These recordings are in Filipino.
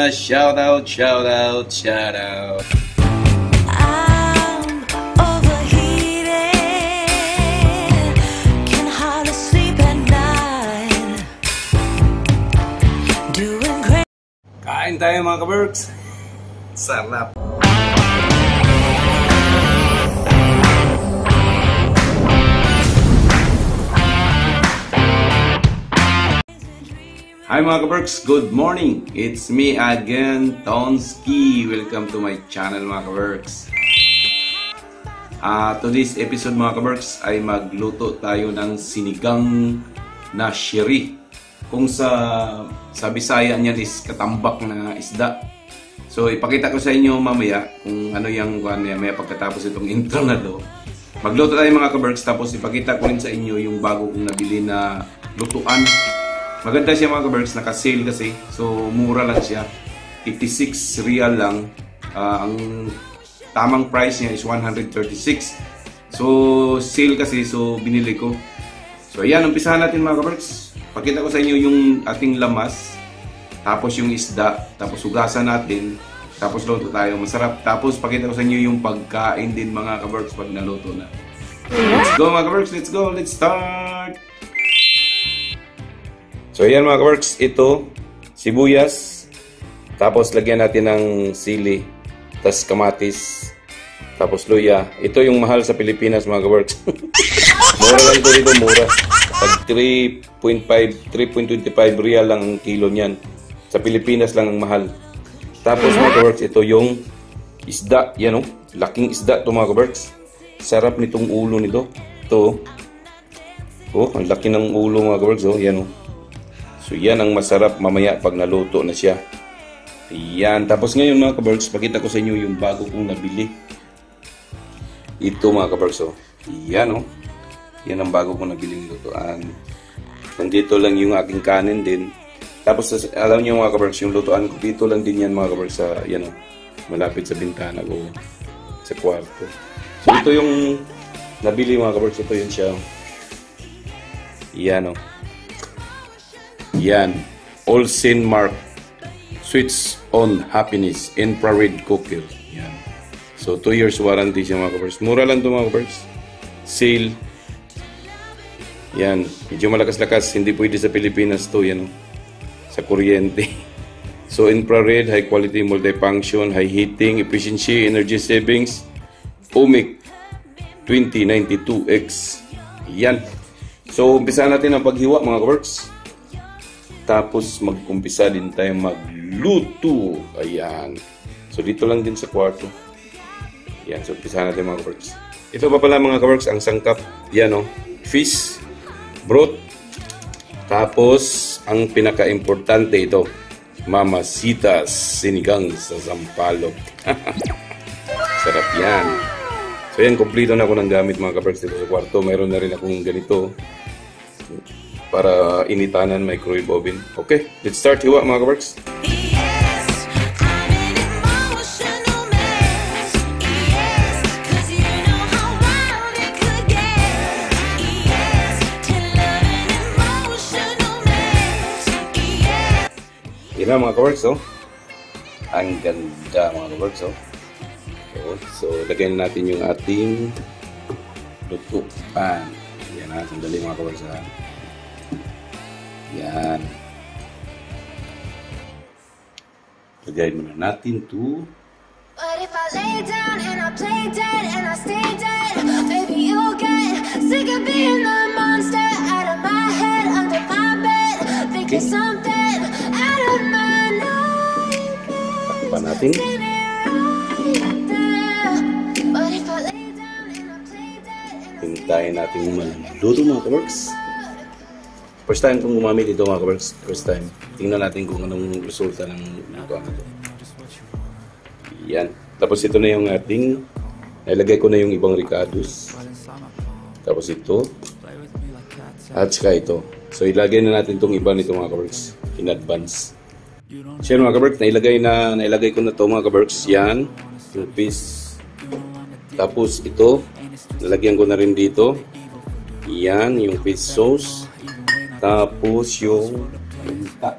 Shout out, shout out, shout out. I'm overheated, can hardly sleep at night. Doing great. Kain tayo mga kaberks. Sarap. Hi mga kaberks, good morning! It's me again, Tonsky. Welcome to my channel mga kaberks. Ah, today's episode mga kaberks ay magluto tayo ng sinigang na shiri. Kung sa sa Bisaya niyan is katambak na isda. So ipakita ko sa inyo mamaya kung ano yung niya maya pagkatapos itong intro na to. Magluto tayo mga kaberks tapos ipakita ko rin sa inyo yung bago kong nabili na lutuan. Maganda siya mga kaberks, naka-sale kasi. So mura lang siya. 56 real lang. Ah, ang tamang price niya is 136. So sale kasi so binili ko. So ayan, umpisahan natin mga kaberks. Pakita ko sa inyo yung ating lamas. Tapos yung isda. Tapos hugasan natin. Tapos luto tayo. Masarap. Tapos pakita ko sa inyo yung pagkain din mga kaberks pag naluto na. Let's go mga kaberks. Let's go. Let's start. So ayan mga kaberks. Ito, sibuyas. Tapos lagyan natin ng sili. Tapos kamatis. Tapos luya. Ito yung mahal sa Pilipinas mga kaberks. mura lang ito dito, mura. Pag 3.5, 3.25 real lang ang kilo niyan. Sa Pilipinas lang ang mahal. Tapos mga kaberks, ito yung isda. Yan oh, laking isda to mga kaberks. Sarap nitong ulo nito. Ito oh, ang laki ng ulo mga kaberks oh. Yan oh. So yan ang masarap mamaya pag naluto na siya. Yan. Tapos ngayon mga kaberks, pakita ko sa inyo yung bago kong nabili. Ito mga kaberks oh. Yan oh. Yan ang bago kong nabiling lutuan. Nandito lang yung aking kanin din. Tapos alam niyo mga kaberks, yung lutuan ko dito lang din yan mga kaberks sa yan oh. Malapit sa bintana ko sa kwarto. So ito yung nabili mga kaberks, ito yun siya. Yan oh. Yan. Olsen Mark. Switch on happiness. Infrared cooker. Yan. So, 2 years warranty siya mga kabers. Mura lang ito mga kabers. Sale. Yan. Medyo malakas-lakas. Hindi pwede sa Pilipinas to. Yan. oh. Sa kuryente. So, infrared, high quality, multifunction, high heating, efficiency, energy savings, OMIC 2092X. Yan. So, umpisa natin ang paghiwa mga kaworks. Tapos, mag-umpisa din tayo magluto. Ayan. So, dito lang din sa kwarto. Yan. So, umpisa natin mga kaworks. Ito pa pala mga kaworks, ang sangkap. Yan o. Fish, broth, tapos, ang pinaka-importante ito, mamasitas sinigang sa sampalok. Sarap yan. So yan, kompleto na ako ng gamit mga kaperks dito sa kwarto. Mayroon na rin akong ganito para initanan microwave oven. Okay, let's start hiwa mga. Yes. Yan na mga kaperks, oh. Ang ganda mga kaperks, oh. So, lagyan natin yung ating lutuan. Yan na, sandali mga kaperks, ha. Yan. Lagay muna natin to But if I lay down and I play dead and I stay dead, baby, you'll get sick of being the monster out of my head, under my bed, thinking something out of my nightmare. pa natin. Hintayin maluto mga kaworks. First time kong gumamit ito mga kaworks. First time. Tingnan natin kung anong resulta ng lutuan na ito. Yan. Tapos ito na yung ating nilagay ko na yung ibang ricados. Tapos ito. At saka ito. So ilagay na natin itong iba nito mga kaworks in advance. So mga kaworks, nailagay na nailagay ko na to mga kaworks. Yan. Yung piece tapos ito, lalagyan ko na rin dito. Yan, yung fish sauce. Tapos yung minta.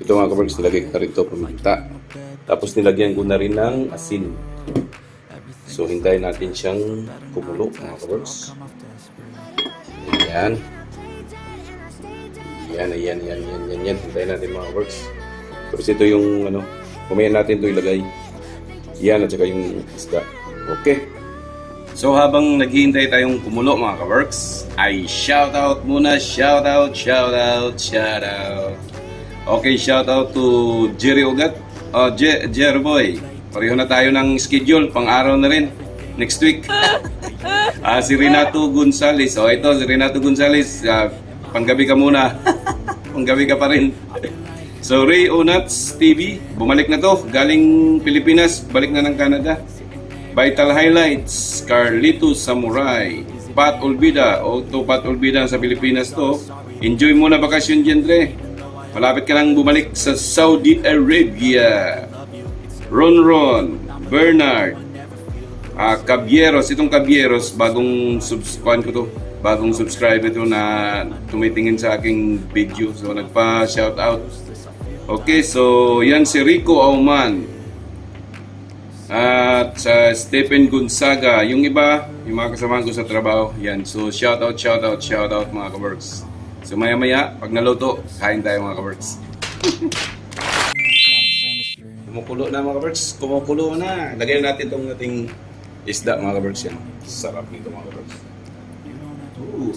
Ito mga kabarks, nilagay ko na rito paminta. Tapos nilagyan ko na rin ng asin. So, hintayin natin siyang kumulo mga kabarks. Ayan. Ayan, ayan, ayan, ayan, ayan, ayan. Hintayin natin mga kabarks. Tapos ito yung, ano, kumayan natin ito ilagay. Yan, at saka yung isda. Okay. So habang naghihintay tayong kumulo mga ka-works, ay shoutout muna, shoutout, shoutout, shoutout. Okay, shoutout to Jerry Ugat. Oh, Je Jerry Boy. Pareho na tayo ng schedule, pang araw na rin. Next week. Ah, si Renato Gonzales. Oh, ito si Renato Gonzales. Ah, panggabi ka muna. panggabi ka pa rin. So Ray Onats TV, bumalik na to. Galing Pilipinas, balik na ng Canada. Vital Highlights, Carlito Samurai, Pat Olbida, o to Pat Olbida sa Pilipinas to. Enjoy muna bakasyon dyan, Dre. Malapit ka lang bumalik sa Saudi Arabia. Ron Ron, Bernard, ah Cabieros, itong Cabieros, bagong subscribe ko to, bagong subscribe ito na tumitingin sa aking video. So nagpa-shout out. Okay, so yan si Rico Auman. At sa Stephen Gonzaga, yung iba, yung mga kasamahan ko sa trabaho, yan. So shout out, shout out, shout out mga ka-works. So maya maya, pag naluto, kain tayo mga ka-works. Kumukulo na mga ka-works, kumukulo na. Lagyan natin itong ating isda mga ka-works yan. Sarap nito mga ka-works. Ooh.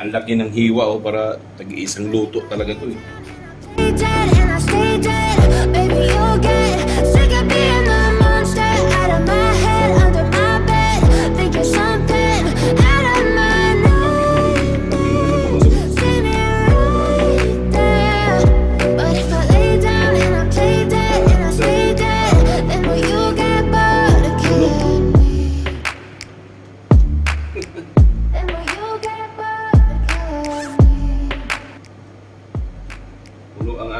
Ang laki ng hiwa oh, para tag-iisang luto talaga to eh. Stay dead and I stay dead. Baby, you'll get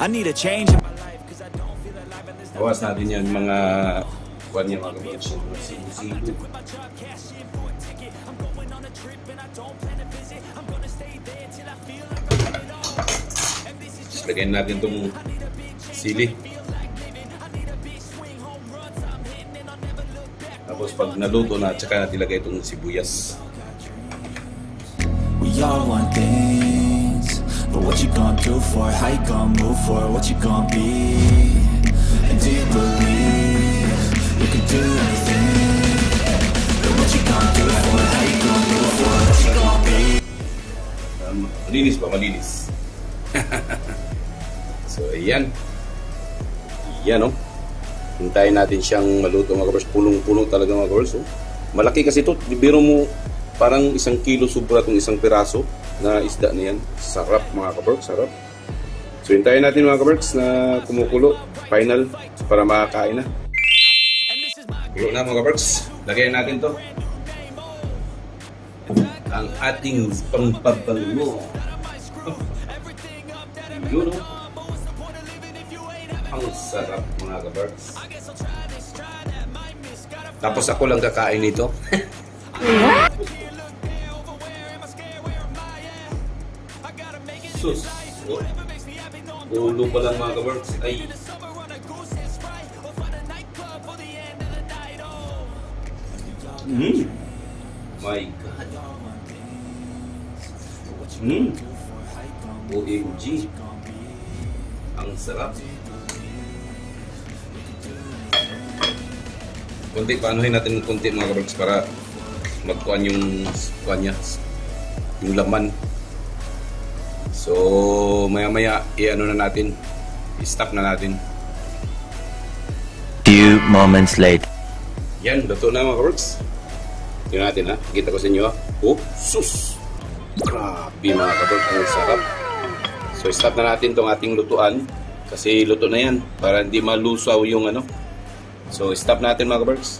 I need a change in my life, cause I don't feel alive in this Bawas natin yan mga kuwan niya mga and. And is just Lagyan natin itong sili. Tapos pag naluto na, tsaka natin ilagay itong sibuyas. We all want you gonna do for it? How you gonna move for it? What you gonna be? And do you believe you can do anything? But what you gonna do for it? How you gonna move for it? What you gonna be? Um, malinis ba? Malinis. so, ayan. Ayan, oh. Hintayin natin siyang maluto mga kabars. Pulong-pulo talaga mga kabars. Oh. Malaki kasi ito. Biro mo parang isang kilo sobra itong isang piraso na isda na yan. Sarap mga kabars. Sarap. So, hintayin natin mga kabars na kumukulo. Final para makakain na. Kulo na mga kabars. Lagayan natin to. Ang ating pampabango. Yun, oh. Ang sarap mga kabars. Tapos ako lang kakain nito. Sus. Oh. Ulo pa lang mga kabars. Ay. Mm. My God. Mm. OMG. Ang sarap. Kunti, paanohin natin ng kunti mga kabarks para magkuhan yung kuhan niya, yung laman. So, maya-maya, i-ano na natin, i-stop na natin. Few moments later. Yan, luto na mga kabarks. Tingnan natin ha, kita ko sa inyo ha. Oh, sus! Grabe mga kabarks, ang sarap. So stop na natin tong ating lutuan kasi luto na yan para hindi malusaw yung ano. So stop natin mga kaberks.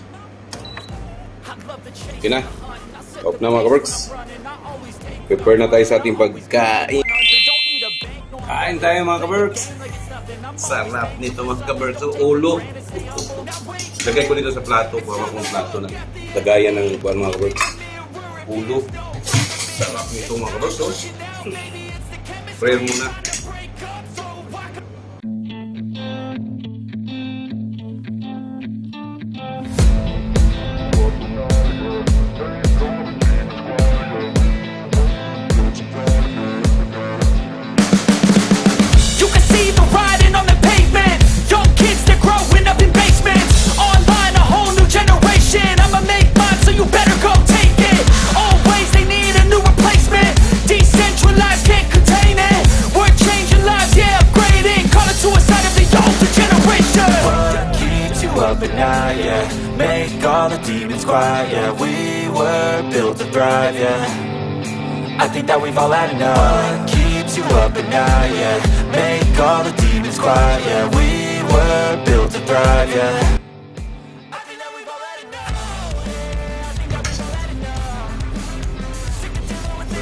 Okay na. Off na mga kaberks. Prepare na tayo sa ating pagkain. Kain tayo mga kaberks. Sarap nito mga kaberks. So, ulo. Lagay ko dito sa plato. Kuha kong plato na lagayan ng kuha mga kaberks. Ulo. Sarap nito mga kaberks. Prayer muna. Make all the demons quiet, yeah We were built to thrive, yeah. I think that we've all had enough. What keeps you up at night, yeah? Make all the demons quiet, yeah. We were built to thrive, yeah.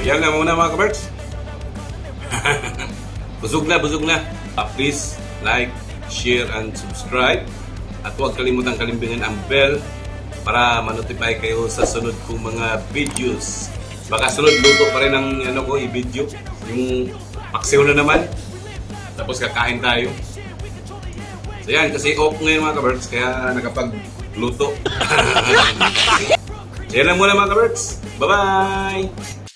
Yan na muna mga kaberks. busog na, busog na. Uh, please like, share, and subscribe. At huwag kalimutang kalimbingan ang bell para manotify kayo sa sunod kong mga videos. Baka sunod luto pa rin ang ano ko, i-video. Yung paksiw na naman. Tapos kakain tayo. So yan, kasi off ngayon mga kaberks, kaya nakapagluto. yan lang muna mga kaberks. Bye-bye!